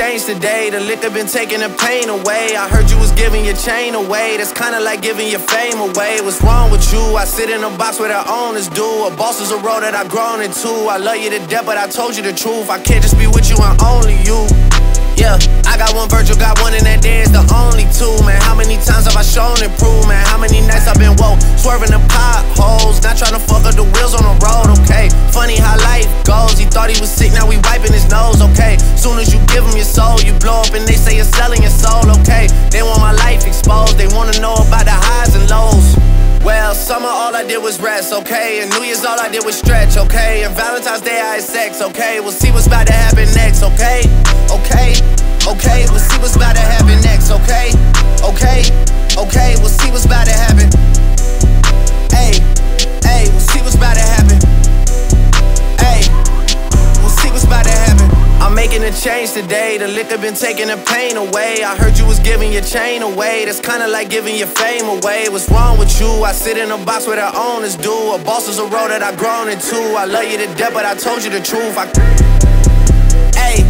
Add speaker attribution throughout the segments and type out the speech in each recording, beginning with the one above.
Speaker 1: making a change today. The liquor been taking the pain away. I heard you was giving your chain away. That's kinda like giving your fame away. What's wrong with you? I sit in a box where the owners do. A boss is a role that I've grown into. I love you to death, but I told you the truth. I can't just be with you and only you. Yeah, I got one Virgil, got one, and that day, is the only two, man. How many times have I shown and proved, man? How many nights I've been woke, swerving the potholes, not trying to fuck up the wheels on thought he was sick, now we wiping his nose, okay? Soon as you give him your soul, you blow up and they say you're selling your soul, okay? They want my life exposed, they wanna know about the highs and lows. Well, summer all I did was rest, okay? And New Year's all I did was stretch, okay? And Valentine's Day I had sex, okay? We'll see what's about to happen next, okay? The liquor been taking the pain away. I heard you was giving your chain away. That's kinda like giving your fame away. What's wrong with you? I sit in a box where the owners do. A boss is a role that I've grown into. I love you to death, but I told you the truth. I Hey,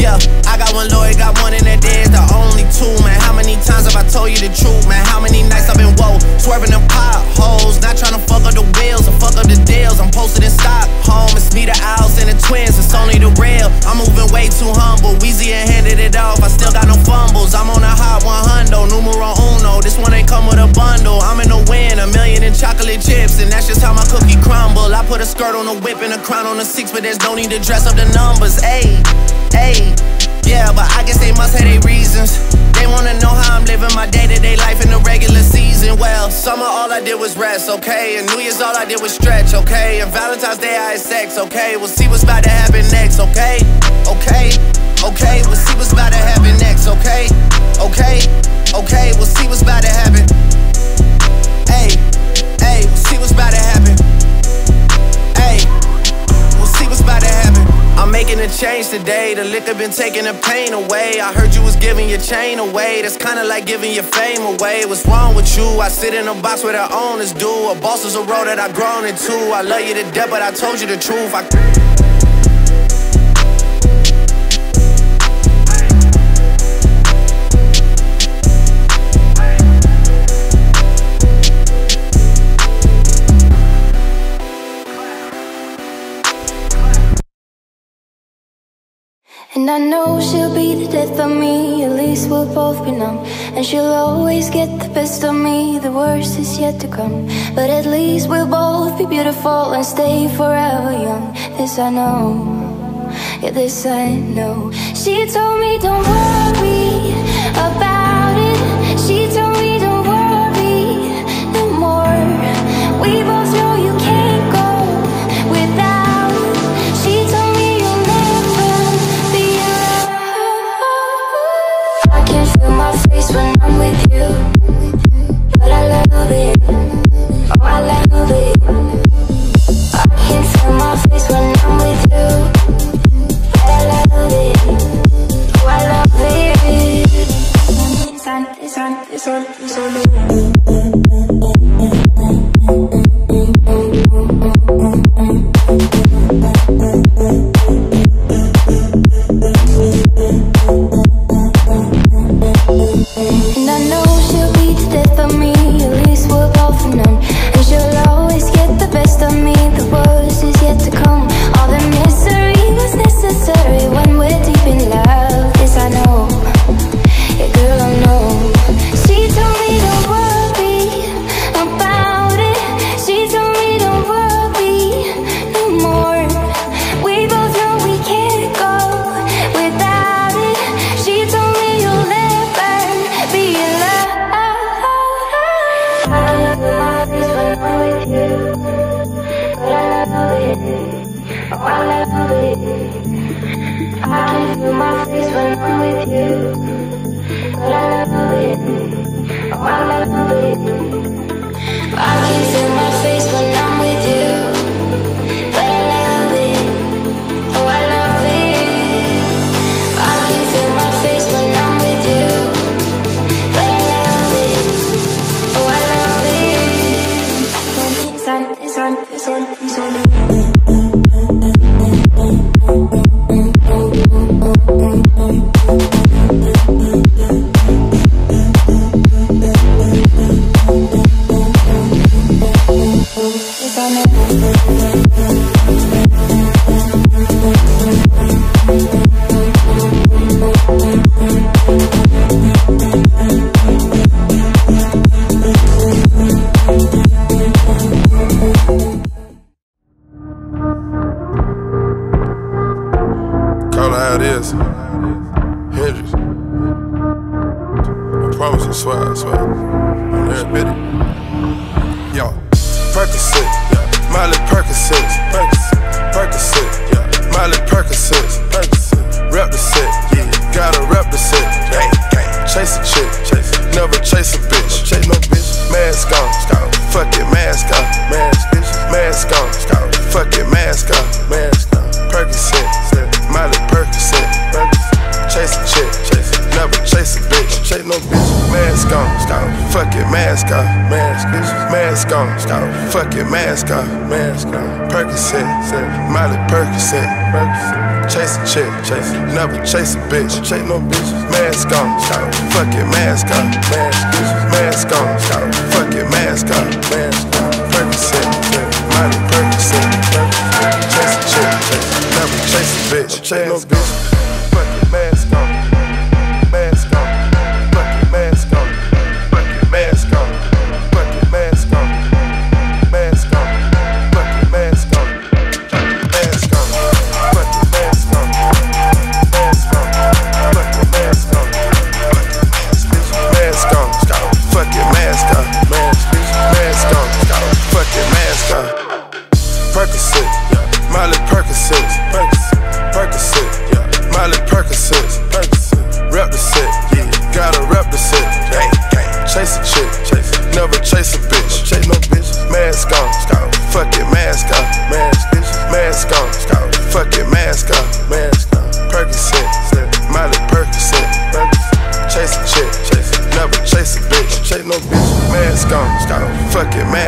Speaker 1: yeah, I got one lawyer, got one in that there's the only two, man. How many times have I told you the truth, man? How many nights I've been woke, swerving the potholes, not trying to fuck up the wheels or fuck up the deals. I'm posted in Stockholm, me, the owls, and the twins, it's only the real. I'm moving way too humble, Weezy and handed it off, I still got no fumbles. I'm on a hot 100, numero uno. This one ain't come with a bundle. I'm in the win, a million in chocolate chips, and that's just how my cookie crumble. I put a skirt on a whip and a crown on a six, but there's no need to dress up the numbers. Ayy, ayy. Yeah, but I guess they must have their reasons. Summer all I did was rest, okay? And New Year's all I did was stretch, okay? And Valentine's Day I had sex, okay? We'll see what's about to happen next, okay? Okay, okay, we'll see what's about to happen next, okay? Okay, okay, we'll see what's about to happen. Today. The liquor been taking the pain away. I heard you was giving your chain away. That's kinda like giving your fame away. What's wrong with you? I sit in a box where the owners do. A boss is a role that I've grown into. I love you to death, but I told you the truth. I
Speaker 2: And I know she'll be the death of me, at least we'll both be numb. And she'll always get the best of me, the worst is yet to come. But at least we'll both be beautiful and stay forever young. This I know, yeah, this I know. She told me don't worry about it. She told me don't worry no more. We both you,
Speaker 3: promise, I swear, I swear. I'm there, Yo, Percocet, Six. mask on. Fucking mask on. Mask on. Percocet. Molly Percocet. Chase a chick. Chase. Never chase a bitch. Chase no bitches. Mask on. Fucking mask on. Mask on. Fucking mask on. Percocet. Molly Percocet. Chase a chick. Chase. Never chase a bitch. Chase no bitches.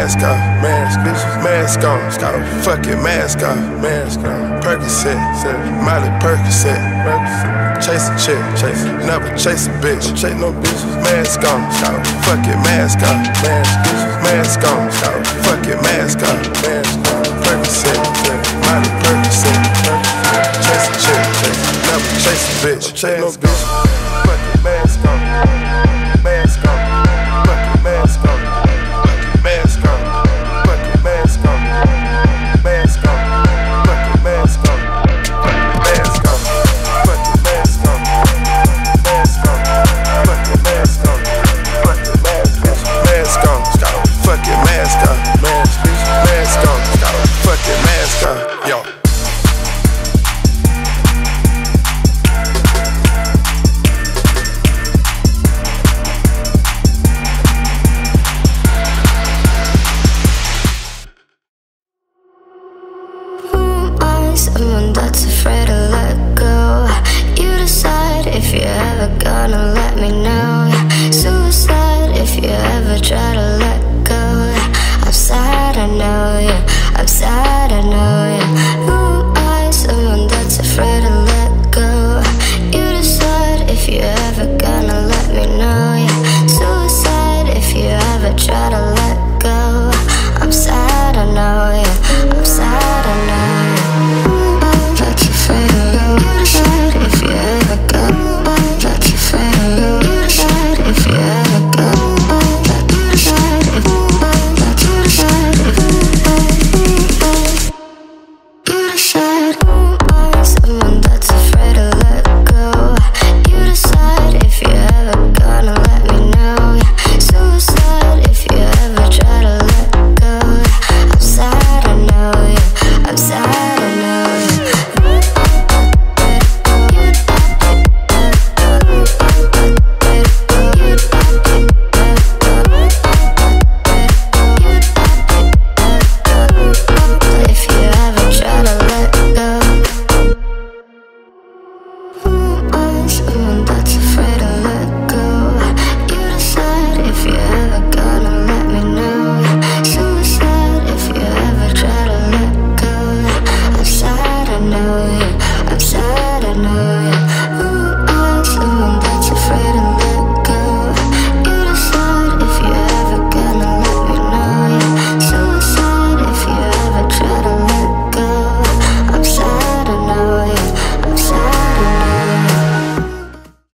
Speaker 3: mask off, mask, bitches, mask on, stop, fucking mask off, mask on, Percocet, Molly Percocet, chase a chick, chase, never chase a bitch, chase no bitches, mask on, stop, fucking mask off, mask, bitches, mask on, stop, fucking mask off, mask on, Percocet, Molly Percocet, chase a chick, chase, never chase a bitch, chase no
Speaker 2: bitches.